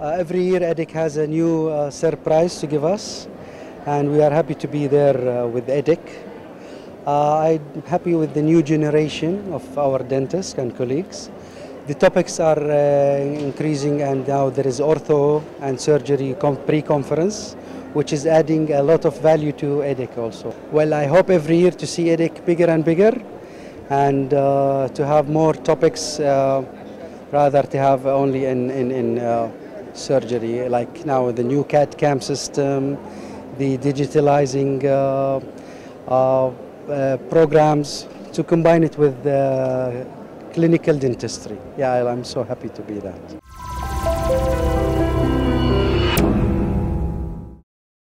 Uh, every year AEEDC has a new uh, surprise to give us and we are happy to be there uh, with AEEDC. I'm happy with the new generation of our dentists and colleagues. The topics are increasing and now there is ortho and surgery pre-conference which is adding a lot of value to AEEDC also. Well, I hope every year to see AEEDC bigger and bigger and uh, to have more topics uh, rather to have only in, in, in uh, surgery like now the new CAD CAM system, the digitalizing uh, uh, uh, programs to combine it with clinical dentistry. Yeah, I'm so happy to be that.